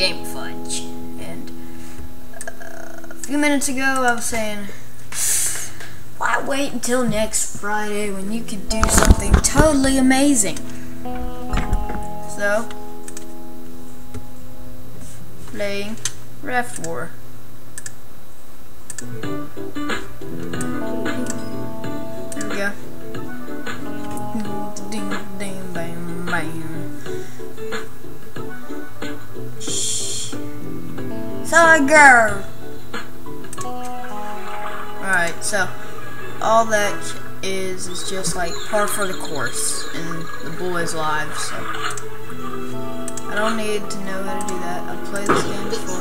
Game Fudge. And uh, a few minutes ago, I was saying, why wait until next Friday when you can do something totally amazing? So, playing Raft War. Girl. Alright, so all that is is just like par for the course in the boys' lives. So I don't need to know how to do that. I've played this game before.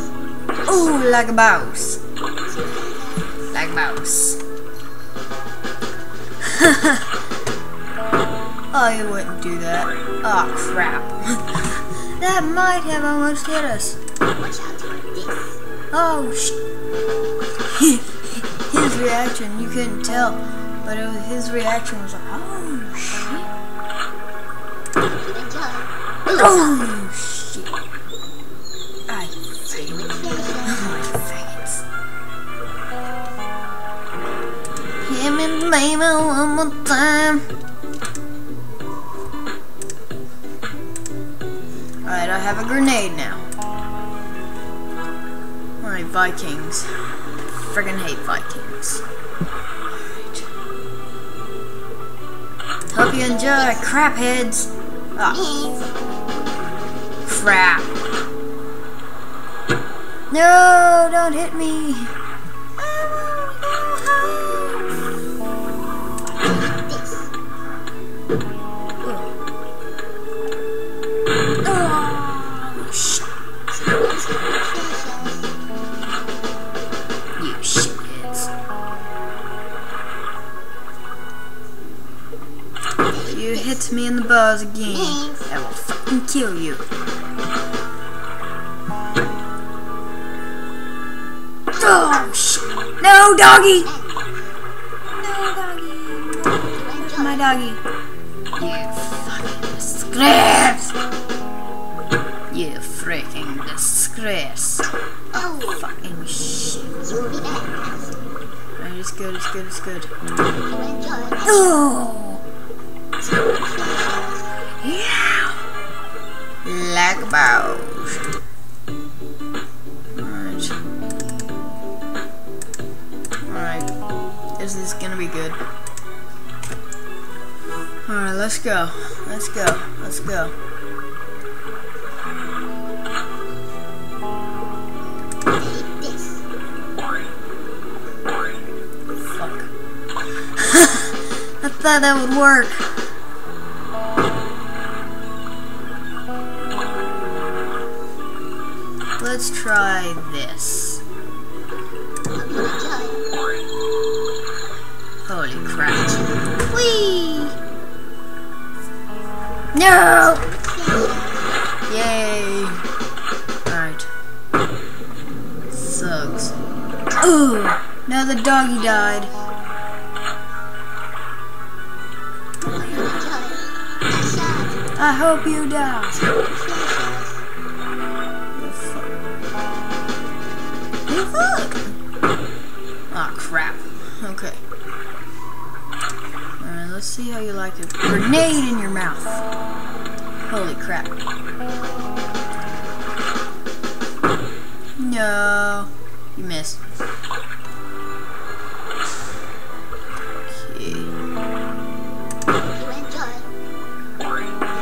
Ooh, like a mouse. Like a mouse. oh, you wouldn't do that. Oh, crap. that might have almost hit us. Oh, sh His reaction, you couldn't tell, but it was, his reaction was like, oh, shit. Oh, shit. I. My face. Hit me, baby, one more time. Alright, I have a grenade now. Alright, Vikings. Friggin' hate Vikings. Hope you enjoy, crapheads. Ah, crap. No, don't hit me. You hit me in the balls again, I will fucking kill you. Oh, shit. No, doggy! No, doggy. My doggy. You fucking disgrace! You freaking disgrace. Oh, Fucking shit. you'll be back. Alright, it's good, it's good, it's good. Oh! This is gonna be good. Alright, let's go. Let's go. Let's go. I thought that would work. Let's try this. Holy crap. Whee! No! Yay! Alright. Sucks. Ooh! Now the doggy died. I hope you die. You. Ah, crap. Okay. Let's see how you like a grenade in your mouth. Holy crap. No. You missed.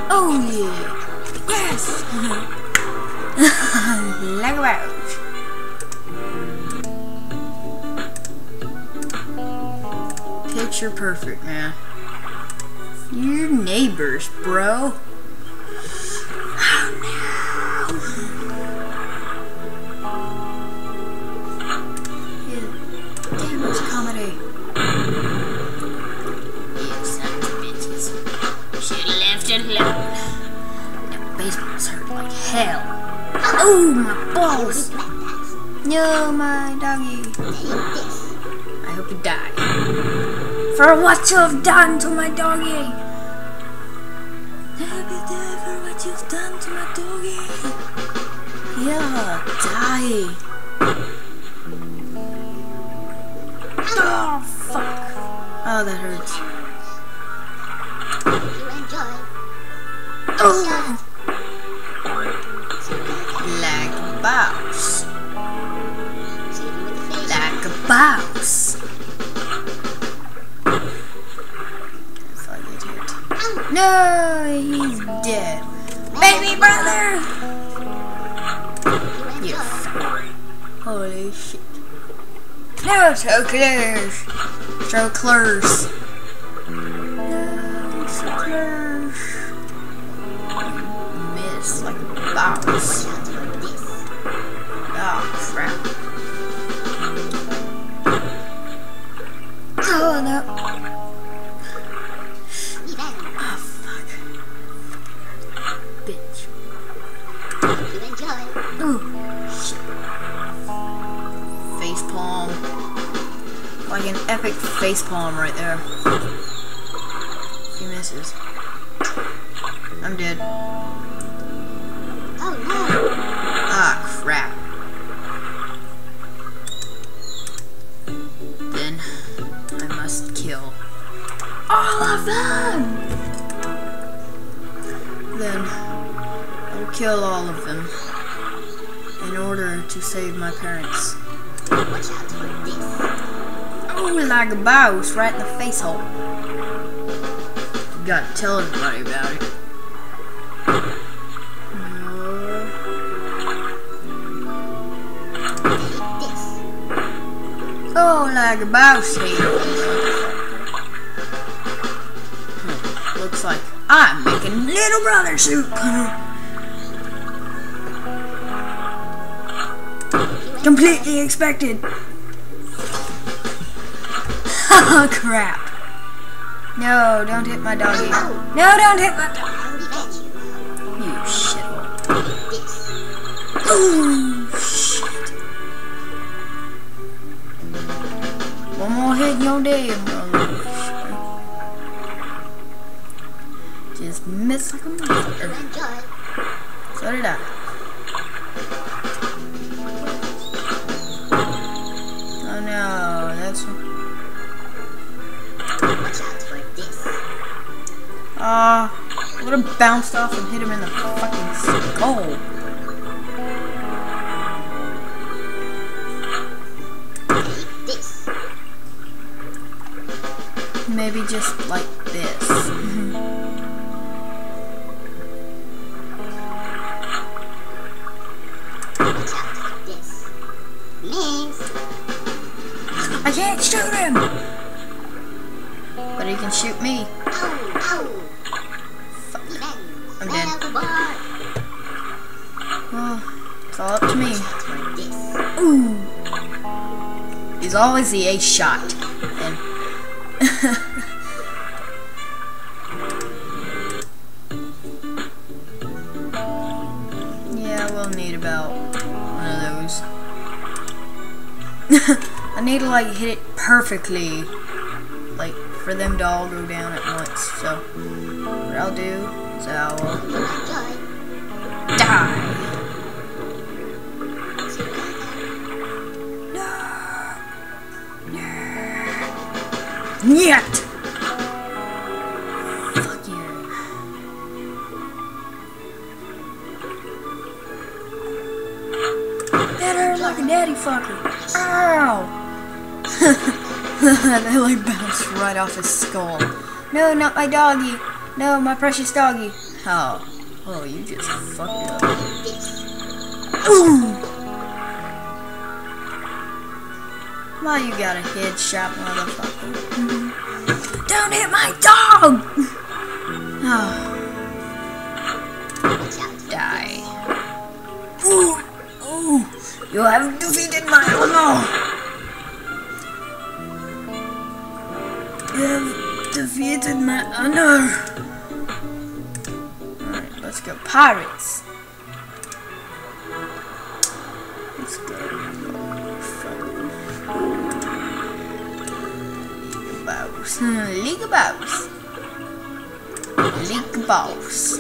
Oh yeah! Yes! a mouse. Picture perfect, man. Your neighbors, bro. Oh no! Damn, it's comedy. Sons of bitches. Should've left alone. That baseball's hurt like hell. Oh, my balls! No, my doggy. I hope you die. For what you have done to my doggy. Doggy. Oh, fuck. Oh, that hurts. Oh. Like a boss. Shoot you in the face. Like a boss. If I get hit. Oh. No, he's dead. Baby brother! No, so close. So close. No, so close. Miss like a out for this. Oh, crap. Oh, no. Like an epic face palm right there. He misses. I'm dead. Oh no. Ah, crap. Then I must kill all of them. Then I'll kill all of them in order to save my parents. Watch out for this. Oh, like a boss right in the face hole. You Gotta tell everybody about it. Oh, like a boss here. Hmm, Looks like I'm making little brother soup. Completely expected. Oh, crap. No, don't hit my doggy. No, don't hit my dog. You. Shithole. Oh, shit. One more hit you're dead, brother. Just miss like a enjoy. So did I. Oh no, that's. Ah, uh, would have bounced off and hit him in the fucking skull. This. Maybe just like this. This. Miss. I can't shoot him! But he can shoot me. Ow, ow. I'm dead. Well, it's all up to me. Ooh. He's always the ace shot. And yeah, we'll need about one of those. I need to like hit it perfectly, for them to all go down at once. So what I'll do is I'll You enjoy. die. Yet. Fuck you. That hurt like a daddy fucker. Ow! that like bounced right off his skull. No, not my doggy. No, my precious doggy. Oh. Oh, you just fucked up. Ooh! Why you got a headshot, motherfucker? Mhm. Don't hit my dog! Oh, die. Ooh! Ooh! You have defeated my honor! Have defeated my honor! Alright, let's go. Pirates! Let's go. League of Bows. League of Bows. League of Bows.